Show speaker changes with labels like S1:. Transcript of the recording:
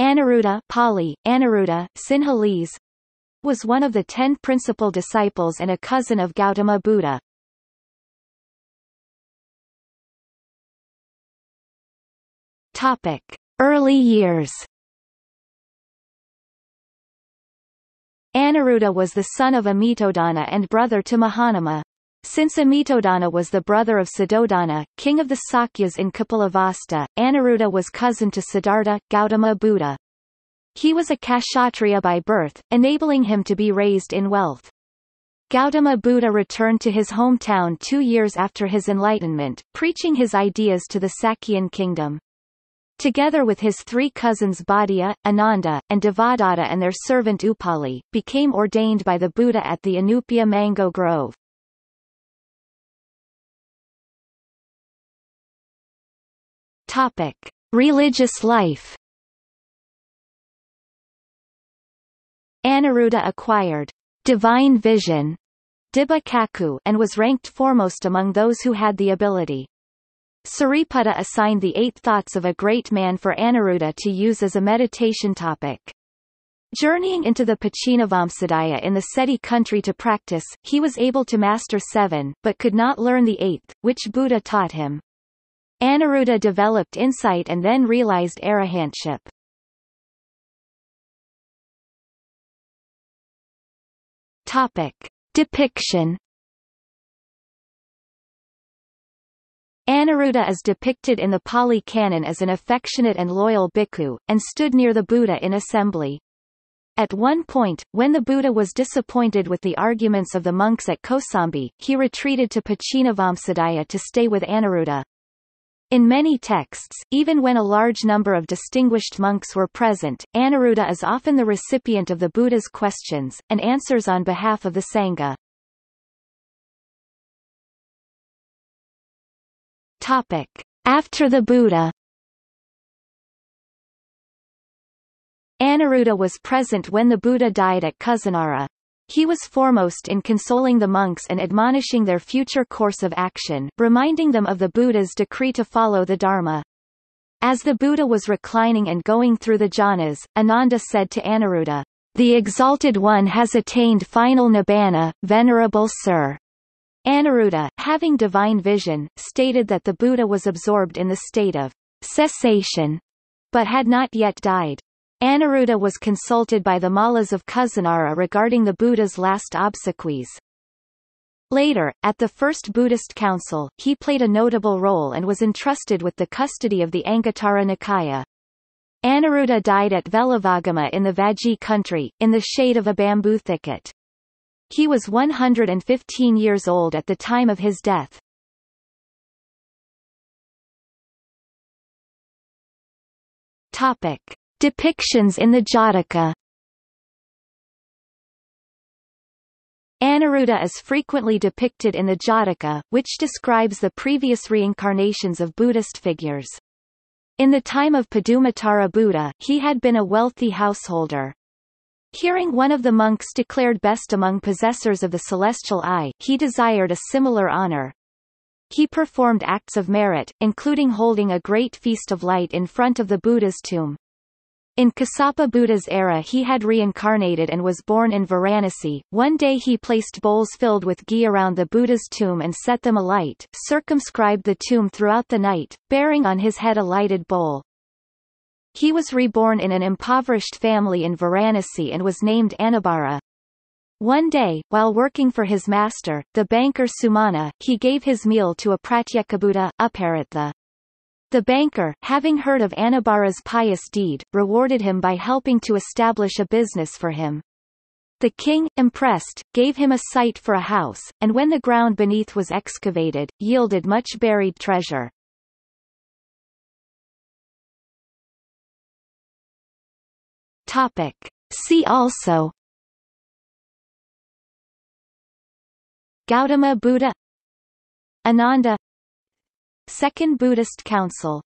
S1: Anuruddha Pali, Anuruddha, Sinhalese, was one of the ten principal disciples and a cousin of Gautama Buddha. Topic. Early years Anuruddha was the son of Amitodana and brother to Mahanama. Since Amitodana was the brother of Suddhodana, king of the Sakyas in Kapilavastu, Anuruddha was cousin to Siddhartha, Gautama Buddha. He was a Kshatriya by birth, enabling him to be raised in wealth. Gautama Buddha returned to his hometown two years after his enlightenment, preaching his ideas to the Sakyan kingdom. Together with his three cousins Bhaddiya, Ananda, and Devadatta and their servant Upali, became ordained by the Buddha at the Anupiya mango grove. Topic. Religious life Anuruddha acquired divine vision and was ranked foremost among those who had the ability. Sariputta assigned the eight thoughts of a great man for Anuruddha to use as a meditation topic. Journeying into the Pachinavamsadaya in the Seti country to practice, he was able to master seven, but could not learn the eighth, which Buddha taught him. Anuruddha developed insight and then realized arahantship. Topic. Depiction Anuruddha is depicted in the Pali Canon as an affectionate and loyal bhikkhu, and stood near the Buddha in assembly. At one point, when the Buddha was disappointed with the arguments of the monks at Kosambi, he retreated to Pachinavamsadaya to stay with Anuruddha. In many texts, even when a large number of distinguished monks were present, Anuruddha is often the recipient of the Buddha's questions, and answers on behalf of the Sangha. Topic. After the Buddha Anuruddha was present when the Buddha died at Kusinara. He was foremost in consoling the monks and admonishing their future course of action, reminding them of the Buddha's decree to follow the Dharma. As the Buddha was reclining and going through the jhanas, Ananda said to Anuruddha, The Exalted One has attained final nibbana, venerable sir. Anuruddha, having divine vision, stated that the Buddha was absorbed in the state of cessation, but had not yet died. Anuruddha was consulted by the Mallas of Kusinara regarding the Buddha's last obsequies. Later, at the First Buddhist Council, he played a notable role and was entrusted with the custody of the Anguttara Nikaya. Anuruddha died at Velavagama in the Vajji country, in the shade of a bamboo thicket. He was 115 years old at the time of his death. Topic. Depictions in the Jataka Anuruddha is frequently depicted in the Jataka, which describes the previous reincarnations of Buddhist figures. In the time of Padumatara Buddha, he had been a wealthy householder. Hearing one of the monks declared best among possessors of the celestial eye, he desired a similar honor. He performed acts of merit, including holding a great feast of light in front of the Buddha's tomb. In Kassapa Buddha's era he had reincarnated and was born in Varanasi. One day he placed bowls filled with ghee around the Buddha's tomb and set them alight, circumscribed the tomb throughout the night, bearing on his head a lighted bowl. He was reborn in an impoverished family in Varanasi and was named Anubhara. One day, while working for his master, the banker Sumana, he gave his meal to a Pratyekabuddha, Uparitha. The banker, having heard of Anubhara's pious deed, rewarded him by helping to establish a business for him. The king, impressed, gave him a site for a house, and when the ground beneath was excavated, yielded much buried treasure. Topic. See also Gautama Buddha Ananda Second Buddhist Council